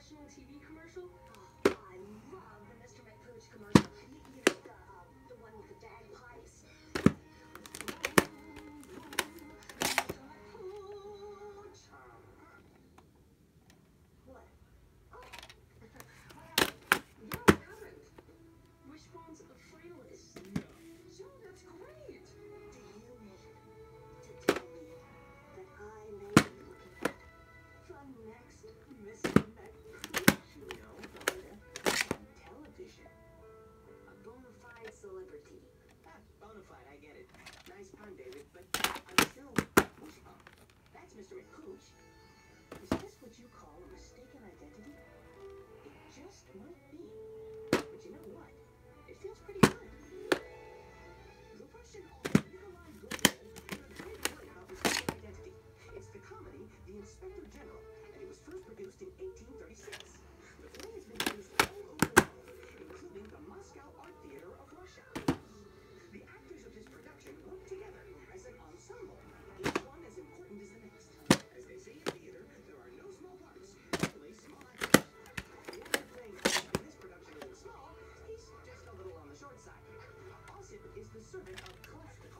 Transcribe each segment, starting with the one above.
national TV commercial? Oh, I love the Mr. McPooch commercial. nice pun, David, but I'm still... That's Mr. McCooch. servant of culture.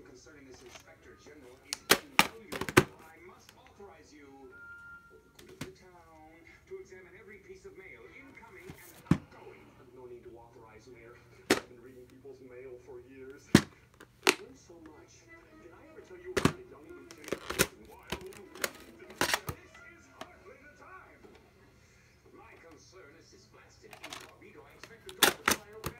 information concerning this Inspector General is invaluable. I must authorize you, to the town, to examine every piece of mail, incoming and outgoing. No need to authorize, Mayor. I've been reading people's mail for years. I learned so much. Did I ever tell you about a young lieutenant wild This is hardly the time. My concern is this blasted incognito. I expect the door to fly open.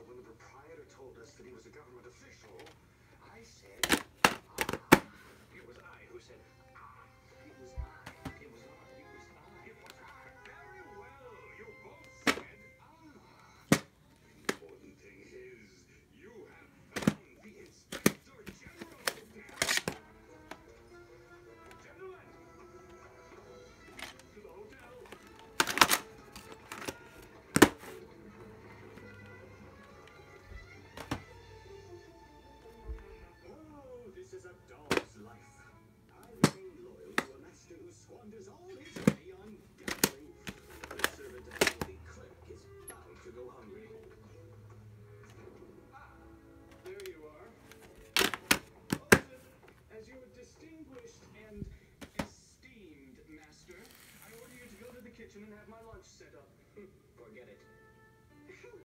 So when the proprietor told us that he was a government official, kitchen and have my lunch set up. Forget it.